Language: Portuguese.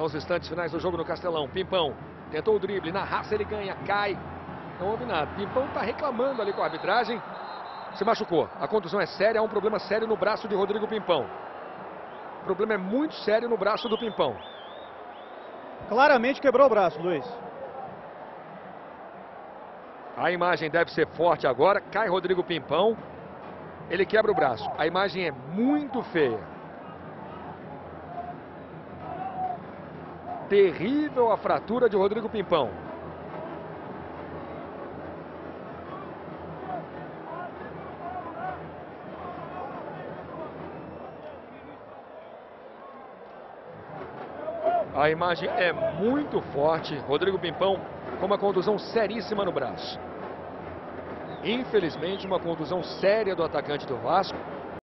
São os instantes finais do jogo no Castelão. Pimpão tentou o drible, na raça ele ganha, cai. Não houve nada. Pimpão está reclamando ali com a arbitragem. Se machucou. A contusão é séria, há um problema sério no braço de Rodrigo Pimpão. O problema é muito sério no braço do Pimpão. Claramente quebrou o braço, Luiz. A imagem deve ser forte agora. Cai Rodrigo Pimpão. Ele quebra o braço. A imagem é muito feia. Terrível a fratura de Rodrigo Pimpão. A imagem é muito forte. Rodrigo Pimpão com uma contusão seríssima no braço. Infelizmente, uma contusão séria do atacante do Vasco.